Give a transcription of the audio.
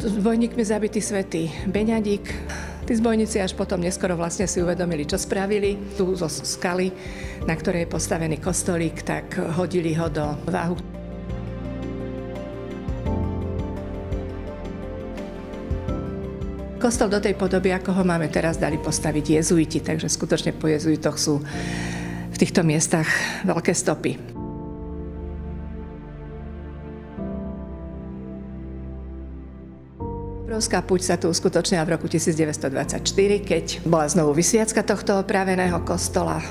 zbojníkmi zabitý svätý Beňadík. Tí zbojníci až potom neskoro vlastne si uvedomili, čo spravili. Tu zo skaly, na ktorej je postavený kostolík, tak hodili ho do váhu. Kostol do tej podoby, ako ho máme teraz, dali postaviť jezuiti, takže skutočne po jezuitoch sú v týchto miestach veľké stopy. Obrovská púť sa tu uskutočnila v roku 1924, keď bola znovu vysviacka tohto opraveného kostola.